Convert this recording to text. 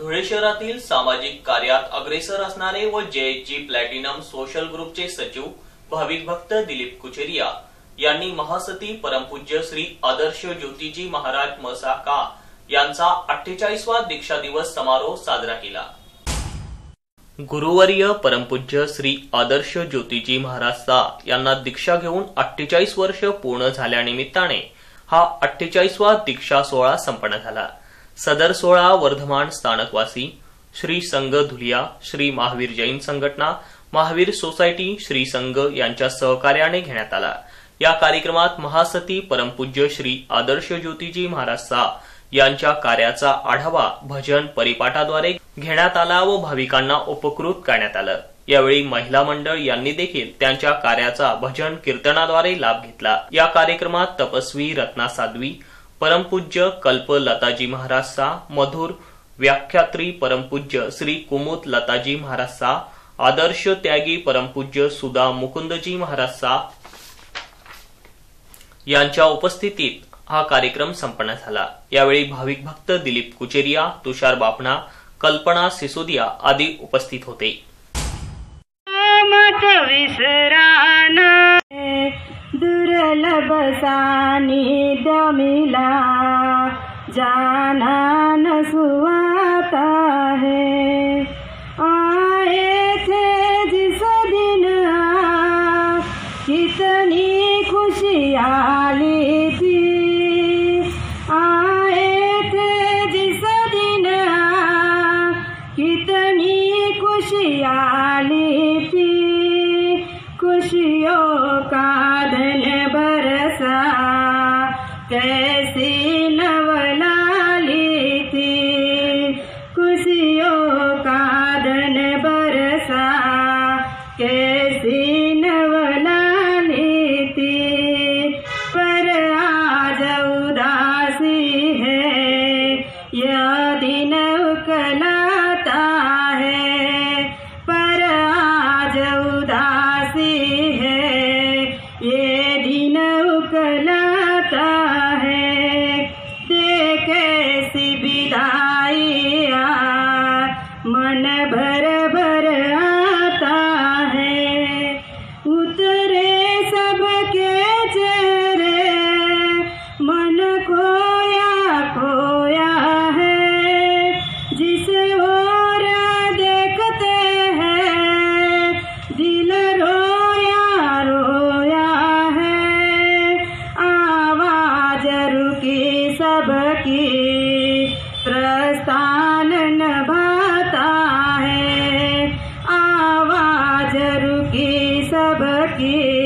धुळे शहरातील सामाजिक कार्यात अग्रेसर असणारे व जेएचजी प्लॅटिनम सोशल ग्रुपचे सचिव भाविक भक्त दिलीप कुचेरिया यांनी महासती परमपूज्य श्री आदर्श ज्योतिजी महाराज मसाका यांचा अठ्ठेचाळीसवा दीक्षा दिवस समारोह साजरा केला. गुरुवर्य परमपूज्य श्री आदर्श ज्योतिजी महाराज सा यांना दीक्षा घेऊन अठ्ठेचाळीस वर्ष पूर्ण झाल्यानिमित्ताने हा अठ्ठेचाळीसवा दीक्षा सोहळा संपन्न झाला. सदर सोहळा वर्धमान स्थानकवासी श्री संघ धुलिया श्री महावीर जैन संघटना महावीर सोसायटी श्री संघ यांच्या सहकार्याने घेण्यात आला. या कार्यक्रमात महासती परमपूज्य श्री आदर्श ज्योतिजी महाराज सा यांच्या कार्याचा आढावा भजन परिपाठाद्वारे घेण्यात आला व भाविकांना उपकृत करण्यात आलं. यावेळी महिला मंडळ यांनी देखील त्यांच्या कार्याचा भजन कीर्तनाद्वारे लाभ घेतला. या कार्यक्रमात तपस्वी रत्ना साध्वी परमपूज्य कल्प लताजी महाराज सा मधुर व्याख्यात्री परमपूज्य श्री कुमुद लताजी महाराज सा आदर्श त्यागी परमपूज्य सुधा मुकुंदजी महाराज सा यांच्या उपस्थितीत हा कार्यक्रम संपन्न झाला. यावेळी भाविक भक्त दिलीप कुचेरिया तुषार बापणा कल्पना सिसोदिया आदी उपस्थित होते. मत विसरान दुर्लभ सानिध्यमिला जानान सुवाता है। आए थे जिस दिन कितनी खुशी आली थी आए थे जिस दिन कितनी खुशी आली थी खुशियों का या मन भर स्थान भाता है। आवाज रुकी सबकी।